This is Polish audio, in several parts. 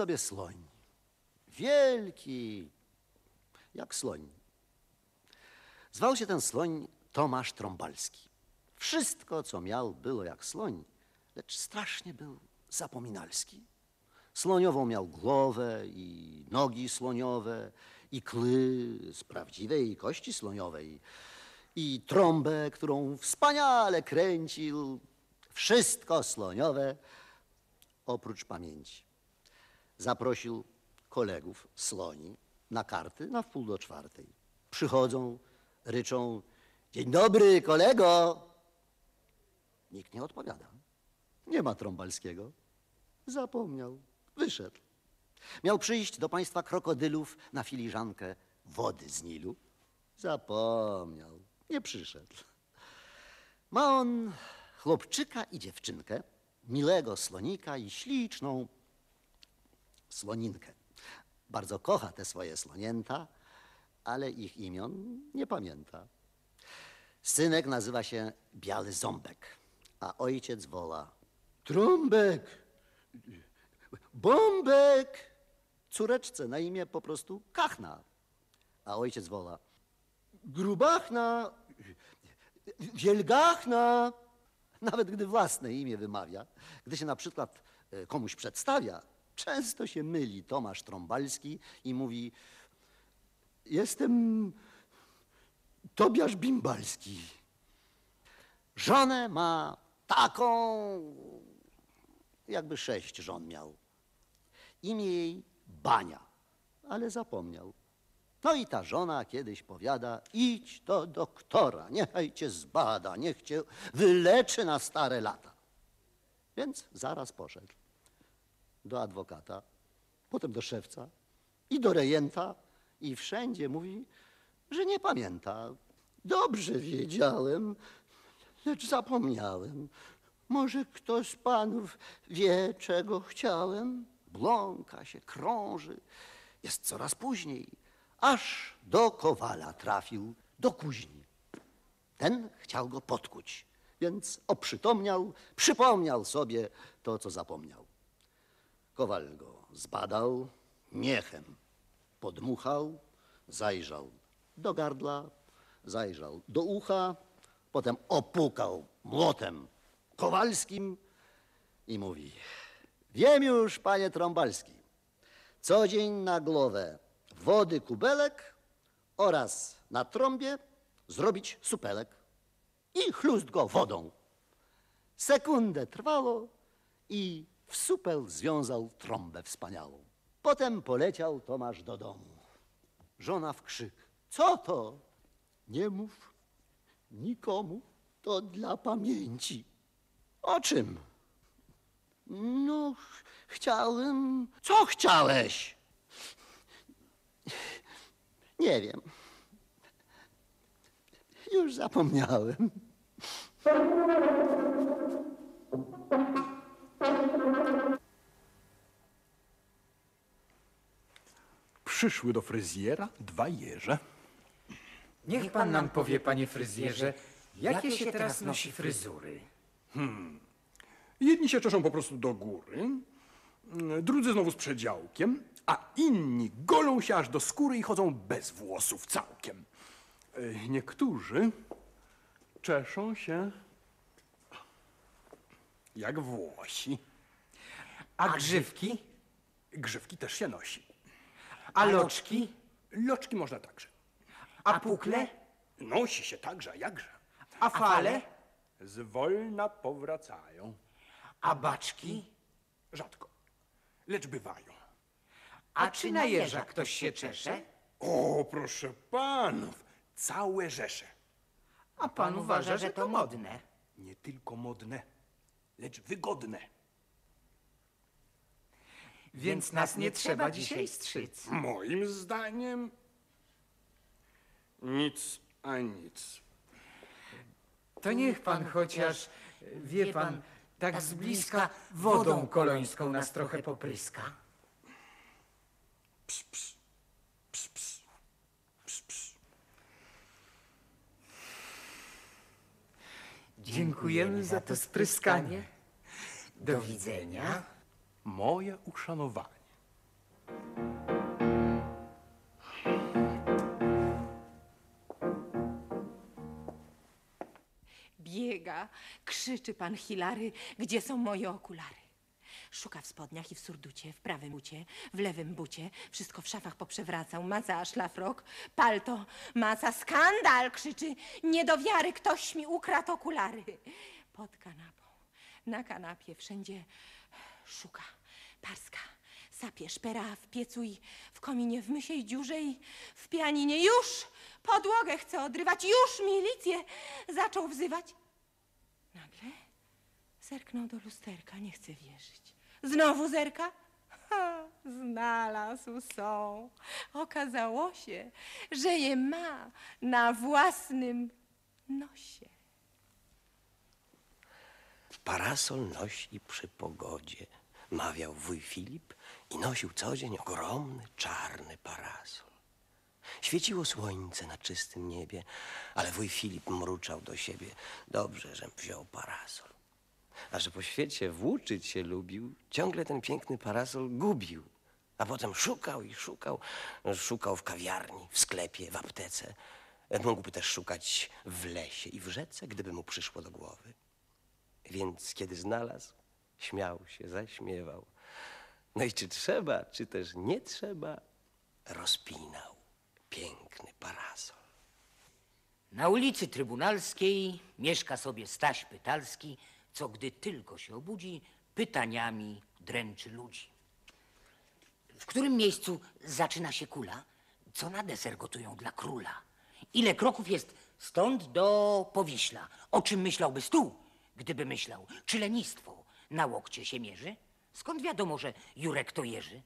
Sobie słoń. Wielki, jak słoń. Zwał się ten słoń Tomasz Trąbalski. Wszystko, co miał, było jak słoń, lecz strasznie był zapominalski. Słoniową miał głowę i nogi słoniowe, i kły z prawdziwej kości słoniowej, i trąbę, którą wspaniale kręcił. Wszystko słoniowe, oprócz pamięci. Zaprosił kolegów słoni na karty na wpół do czwartej. Przychodzą, ryczą, dzień dobry kolego. Nikt nie odpowiada. Nie ma Trąbalskiego. Zapomniał. Wyszedł. Miał przyjść do państwa krokodylów na filiżankę wody z Nilu. Zapomniał. Nie przyszedł. Ma on chłopczyka i dziewczynkę, milego slonika i śliczną słoninkę. Bardzo kocha te swoje slonięta, ale ich imion nie pamięta. Synek nazywa się Biały Ząbek, a ojciec woła Trąbek, Bombek. Córeczce na imię po prostu Kachna, a ojciec woła Grubachna, Wielgachna. Nawet gdy własne imię wymawia, gdy się na przykład e, komuś przedstawia, często się myli Tomasz Trąbalski i mówi Jestem Tobiasz Bimbalski. Żonę ma taką, jakby sześć żon miał. Imię jej Bania, ale zapomniał. No i ta żona kiedyś powiada, idź do doktora, niechaj cię zbada, niech cię wyleczy na stare lata. Więc zaraz poszedł do adwokata, potem do szewca i do rejenta i wszędzie mówi, że nie pamięta. Dobrze wiedziałem, lecz zapomniałem. Może ktoś z panów wie, czego chciałem? Bląka się, krąży, jest coraz później, aż do kowala trafił, do kuźni. Ten chciał go podkuć, więc oprzytomniał, przypomniał sobie to, co zapomniał. Kowal go zbadał, miechem podmuchał, zajrzał do gardla, zajrzał do ucha, potem opukał młotem kowalskim i mówi: Wiem już, panie Trąbalski, co dzień na głowę wody kubelek oraz na trąbie zrobić supelek i chlust go wodą. Sekundę trwało i w supel związał trąbę wspaniałą. Potem poleciał Tomasz do domu. Żona w krzyk. Co to? Nie mów nikomu, to dla pamięci. O czym? No, ch- chciałem. Co chciałeś? Nie wiem. Już zapomniałem. Przyszły do fryzjera dwa jeże. Niech pan nam powie, panie fryzjerze, jakie się teraz nosi fryzury? Jedni się czeszą po prostu do góry, mm, drudzy znowu z przedziałkiem, a inni golą się aż do skóry i chodzą bez włosów całkiem. E, Niektórzy czeszą się jak Włosi. A grzywki? Grzywki też się nosi. A loczki? Loczki można także. A pukle? Nosi się także, a jakże. A fale? Zwolna powracają. A baczki? Rzadko, lecz bywają. A czy na jeża ktoś się czesze? O, proszę panów, całe rzesze. A pan uważa, że to modne. Nie tylko modne, lecz wygodne. Więc nas nie trzeba dzisiaj strzyc. Moim zdaniem nic a nic. To niech pan chociaż, wie pan, tak z bliska wodą kolońską nas trochę popryska. Ps, ps, ps, ps, ps, ps. Dziękujemy za to spryskanie. Do widzenia. Moje uszanowanie. Biega, krzyczy pan Hilary, gdzie są moje okulary. Szuka w spodniach i w surducie, w prawym bucie, w lewym bucie. Wszystko w szafach poprzewracał. Maca szlafrok, palto, maca. Skandal! Krzyczy. Nie do wiary, ktoś mi ukradł okulary. Pod kanapą, na kanapie, wszędzie szuka. Parska, sapie, szpera w piecu i w kominie, w mysiej dziurze i w pianinie. Już podłogę chce odrywać, już milicję zaczął wzywać. Nagle zerknął do lusterka, nie chce wierzyć. Znowu zerka? Ha, znalazł są. Okazało się, że je ma na własnym nosie. Parasol nosi przy pogodzie, mawiał wuj Filip i nosił co dzień ogromny, czarny parasol. Świeciło słońce na czystym niebie, ale wuj Filip mruczał do siebie. Dobrze, żem wziął parasol. A że po świecie włóczyć się lubił, ciągle ten piękny parasol gubił. A potem szukał i szukał. Szukał w kawiarni, w sklepie, w aptece. Mógłby też szukać w lesie i w rzece, gdyby mu przyszło do głowy. Więc kiedy znalazł, śmiał się, zaśmiewał. No i czy trzeba, czy też nie trzeba, rozpinał piękny parasol. Na ulicy Trybunalskiej mieszka sobie Staś Pytalski, co gdy tylko się obudzi, pytaniami dręczy ludzi. W którym miejscu zaczyna się kula? Co na deser gotują dla króla? Ile kroków jest stąd do Powiśla? O czym myślałby stół, gdyby myślał? Czy lenistwo na łokcie się mierzy? Skąd wiadomo, że Jurek to Jerzy?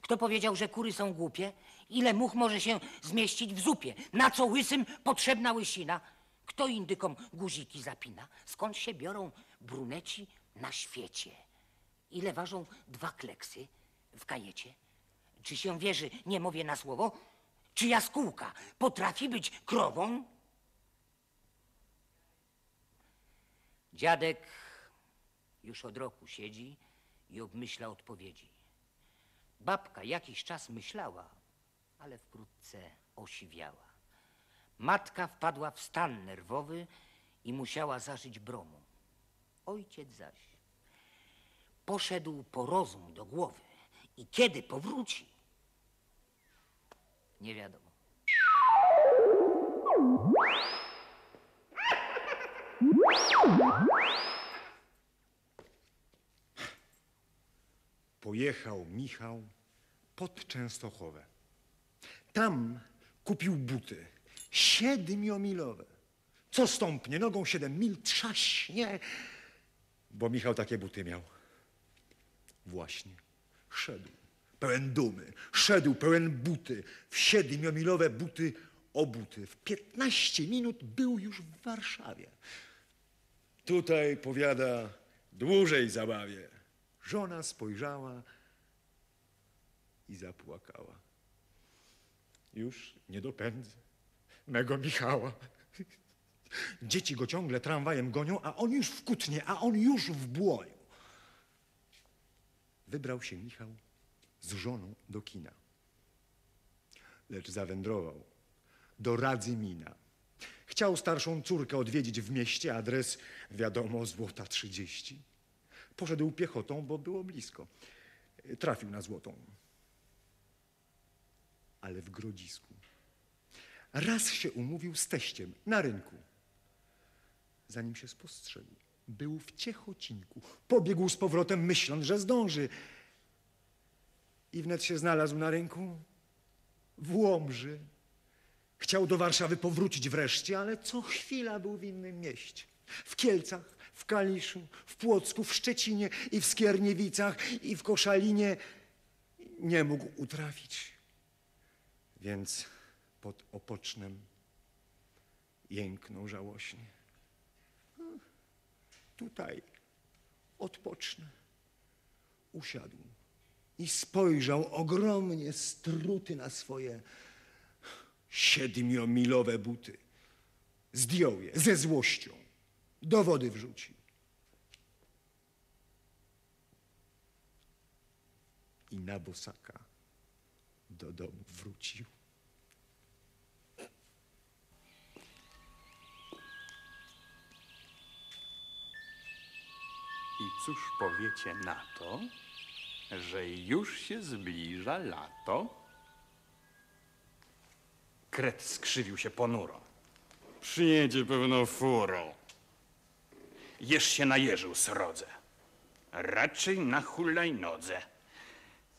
Kto powiedział, że kury są głupie? Ile much może się zmieścić w zupie? Na co łysym potrzebna łysina? Kto indykom guziki zapina? Skąd się biorą bruneci na świecie? Ile ważą dwa kleksy w kajecie? Czy się wierzy, nie mówię na słowo? Czy jaskółka potrafi być krową? Dziadek już od roku siedzi i obmyśla odpowiedzi. Babka jakiś czas myślała, ale wkrótce osiwiała. Matka wpadła w stan nerwowy i musiała zażyć bromu. Ojciec zaś poszedł po rozum do głowy i kiedy powróci, nie wiadomo. Pojechał Michał pod Częstochowę. Tam kupił buty siedmiomilowe. Co stąpnie nogą siedem mil trzaśnie, bo Michał takie buty miał. Właśnie szedł pełen dumy, szedł pełen buty, w siedmiomilowe buty obuty. W piętnaście minut był już w Warszawie. Tutaj, powiada, dłużej zabawię. Żona spojrzała i zapłakała. Już nie dopędzę mego Michała. Dzieci go ciągle tramwajem gonią, a on już w kutnie, a on już w błoju. Wybrał się Michał z żoną do kina. Lecz zawędrował do Radzymina. Chciał starszą córkę odwiedzić w mieście, adres wiadomo, złota 30. Poszedł piechotą, bo było blisko. Trafił na złotą. Ale w Grodzisku. Raz się umówił z teściem na rynku. Zanim się spostrzegł, był w Ciechocinku. Pobiegł z powrotem, myśląc, że zdąży. I wnet się znalazł na rynku w Łomży. Chciał do Warszawy powrócić wreszcie, ale co chwila był w innym mieście. W Kielcach, w Kaliszu, w Płocku, w Szczecinie i w Skierniewicach i w Koszalinie. Nie mógł utrafić. Więc pod Opocznem jęknął żałośnie. Tutaj odpocznę. Usiadł i spojrzał ogromnie struty na swoje siedmiomilowe buty. Zdjął je ze złością, do wody wrzucił. I na bosaka do domu wrócił. I cóż powiecie na to, że już się zbliża lato? Kret skrzywił się ponuro. Przyjedzie pewno furą. Jesz się najeżył srodze. Raczej na hulajnodze.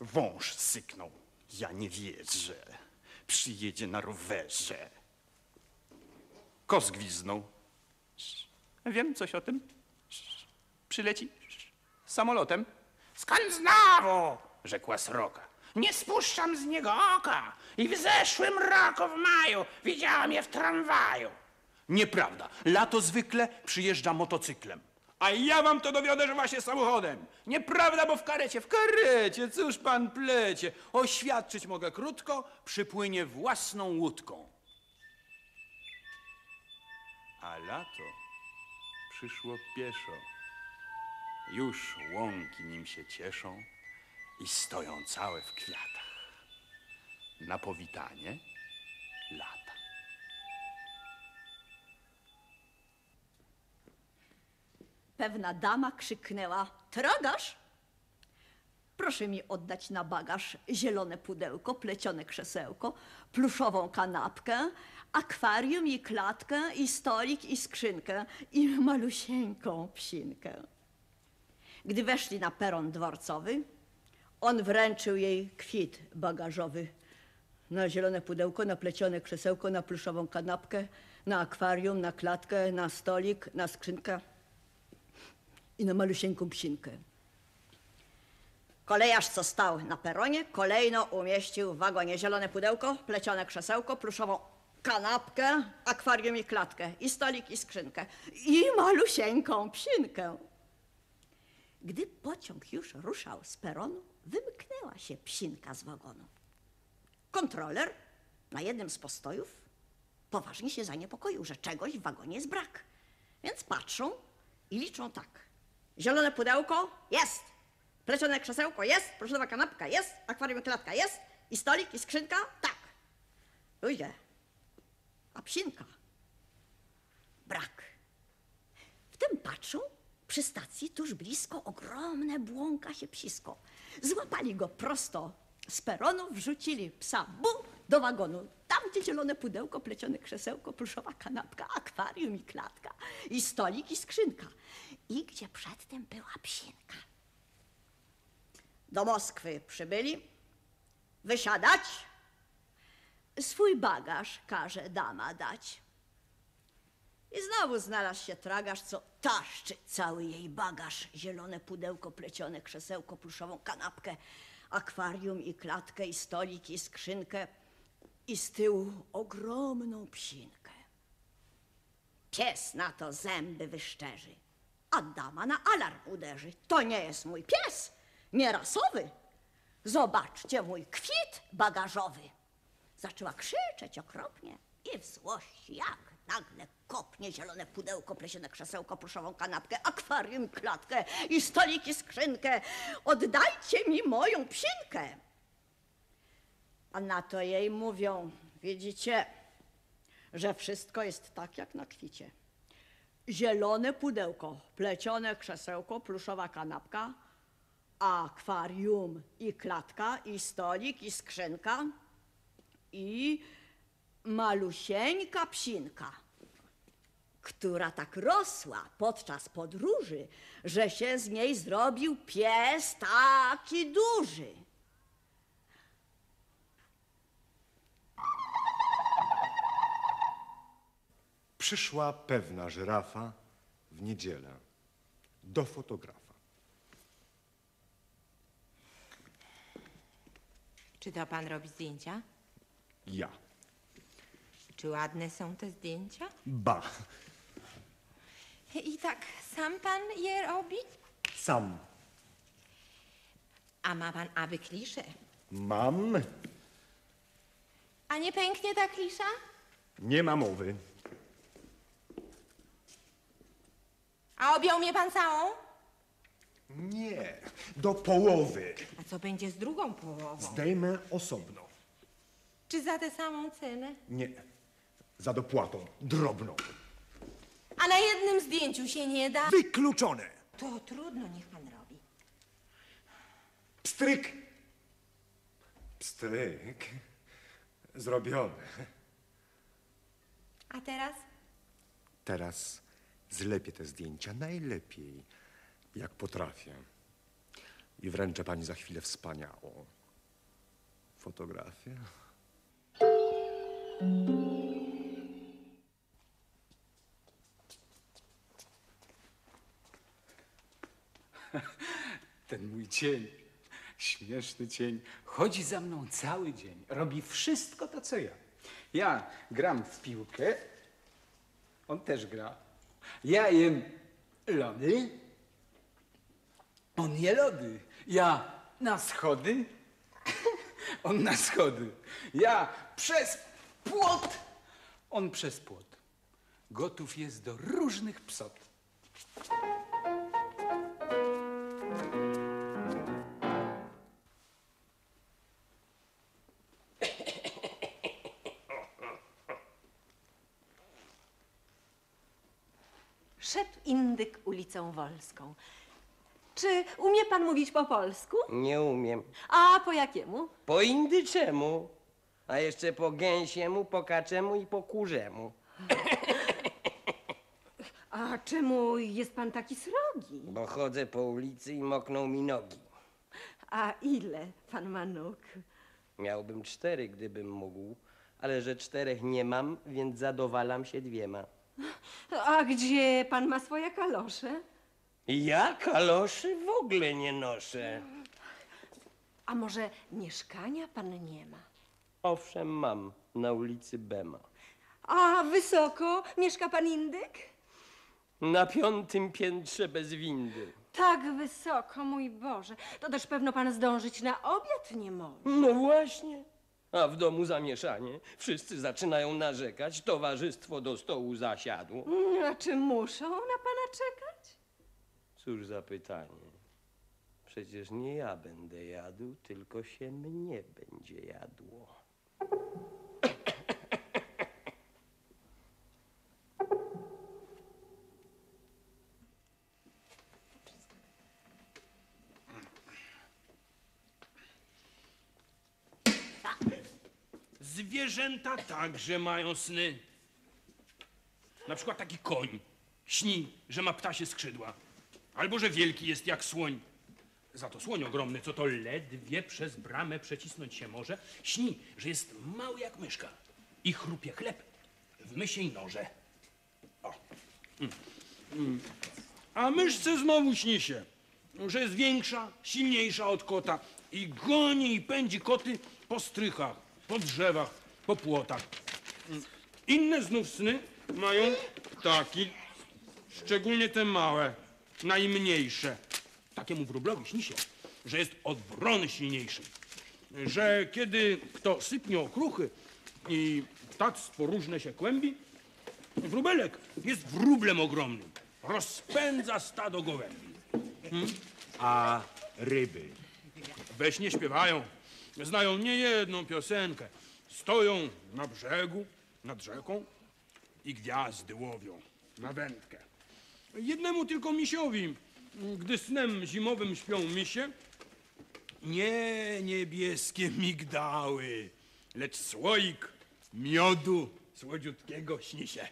Wąż syknął. Ja nie wierzę. Przyjedzie na rowerze. Kos gwiznął. Wiem coś o tym. Przyleci samolotem. Skąd znowu? rzekła sroka. Nie spuszczam z niego oka. I w zeszłym roku w maju widziałam je w tramwaju. Nieprawda. Lato zwykle przyjeżdża motocyklem. A ja wam to dowiodę, że właśnie samochodem. Nieprawda, bo w karecie, w karecie, cóż pan plecie. Oświadczyć mogę krótko, przypłynie własną łódką. A lato przyszło pieszo. Już łąki nim się cieszą i stoją całe w kwiatach. Na powitanie lata. Pewna dama krzyknęła: Tragasz? Proszę mi oddać na bagaż zielone pudełko, plecione krzesełko, pluszową kanapkę, akwarium i klatkę, i stolik, i skrzynkę, i malusieńką psinkę. Gdy weszli na peron dworcowy, on wręczył jej kwit bagażowy. Na zielone pudełko, na plecione krzesełko, na pluszową kanapkę, na akwarium, na klatkę, na stolik, na skrzynkę i na malusieńką psinkę. Kolejarz, co stał na peronie, kolejno umieścił w wagonie zielone pudełko, plecione krzesełko, pluszową kanapkę, akwarium i klatkę, i stolik, i skrzynkę, i malusieńką psinkę. Gdy pociąg już ruszał z peronu, wymknęła się psinka z wagonu. Kontroler na jednym z postojów poważnie się zaniepokoił, że czegoś w wagonie jest brak. Więc patrzą i liczą tak. Zielone pudełko? Jest, plecione krzesełko? Jest, proszowa kanapka? Jest, akwarium klatka jest. I stolik? I skrzynka? Tak. Ludzie, a psinka? Brak. Wtem patrzą, przy stacji tuż blisko ogromne błąka się psisko. Złapali go prosto z peronu, wrzucili psa bu do wagonu. Tam, gdzie zielone pudełko, plecione krzesełko, pluszowa kanapka, akwarium i klatka, i stolik i skrzynka. I gdzie przedtem była psinka. Do Moskwy przybyli, wysiadać, swój bagaż każe dama dać. I znowu znalazł się tragarz, co taszczy cały jej bagaż. Zielone pudełko, plecione krzesełko, pluszową kanapkę, akwarium i klatkę, i stolik, i skrzynkę. I z tyłu ogromną psinkę. Pies na to zęby wyszczerzy, a dama na alarm uderzy. To nie jest mój pies, nierasowy. Zobaczcie mój kwit bagażowy. Zaczęła krzyczeć okropnie i w złości jak nagle kopnie zielone pudełko, plesione krzesełko, pluszową kanapkę, akwarium, klatkę i stolik i skrzynkę. Oddajcie mi moją psinkę. A na to jej mówią, widzicie, że wszystko jest tak jak na kwicie. Zielone pudełko, plecione krzesełko, pluszowa kanapka, akwarium i klatka, i stolik, i skrzynka, i malusieńka psinka, która tak rosła podczas podróży, że się z niej zrobił pies taki duży. Przyszła pewna żyrafa w niedzielę do fotografa. Czy to pan robi zdjęcia? Ja. Czy ładne są te zdjęcia? Ba, I tak sam pan je robi? sam A ma pan aby kliszę? mam, A nie pęknie ta klisza? nie ma mowy. A objął mnie pan całą? Nie, do połowy. A co będzie z drugą połową? Zdejmę osobno. Czy za tę samą cenę? Nie, za dopłatą drobną. A na jednym zdjęciu się nie da? Wykluczone. To trudno, niech pan robi. Pstryk. Pstryk. Zrobione. A teraz? Teraz zlepię te zdjęcia najlepiej, jak potrafię. I wręczę pani za chwilę wspaniałą fotografię. Ten mój cień, śmieszny cień, chodzi za mną cały dzień. Robi wszystko to, co ja. Ja gram w piłkę, on też gra. Ja jem lody, on je lody. Ja na schody, on na schody. Ja przez płot, on przez płot. Gotów jest do różnych psot. Wolską. Czy umie pan mówić po polsku? Nie umiem. A po jakiemu? Po indyczemu, a jeszcze po gęsiemu, po kaczemu i po kurzemu. A czemu jest pan taki srogi? Bo chodzę po ulicy i mokną mi nogi. A ile pan ma nóg? Miałbym cztery, gdybym mógł, ale że czterech nie mam, więc zadowalam się dwiema. A gdzie pan ma swoje kalosze? Ja kaloszy w ogóle nie noszę. A może mieszkania pan nie ma? Owszem, mam na ulicy Bema. A wysoko mieszka pan indyk? Na piątym piętrze bez windy. Tak wysoko, mój Boże. To też pewno pan zdążyć na obiad nie może. No właśnie. A w domu zamieszanie. Wszyscy zaczynają narzekać. Towarzystwo do stołu zasiadło. A czy muszą na pana czekać? Cóż za pytanie. Przecież nie ja będę jadł, tylko się mnie będzie jadło. Zwierzęta także mają sny. Na przykład taki koń śni, że ma ptasie skrzydła. Albo że wielki jest jak słoń. Za to słoń ogromny, co to ledwie przez bramę przecisnąć się może, śni, że jest mały jak myszka i chrupie chleb w mysiej noże. O. A myszce znowu śni się, że jest większa, silniejsza od kota i goni i pędzi koty po strychach, po drzewach, po płotach. Inne znów sny mają taki, szczególnie te małe, najmniejsze. Takiemu wróblowi śni się, że jest od brony silniejszy. Że kiedy kto sypnie okruchy i ptactwo różne się kłębi, wróbelek jest wróblem ogromnym. Rozpędza stado gołębi. A ryby? We śnie śpiewają, znają niejedną piosenkę. Stoją na brzegu, nad rzeką i gwiazdy łowią na wędkę. Jednemu tylko misiowi, gdy snem zimowym śpią misie, nie niebieskie migdały, lecz słoik miodu słodziutkiego śni się.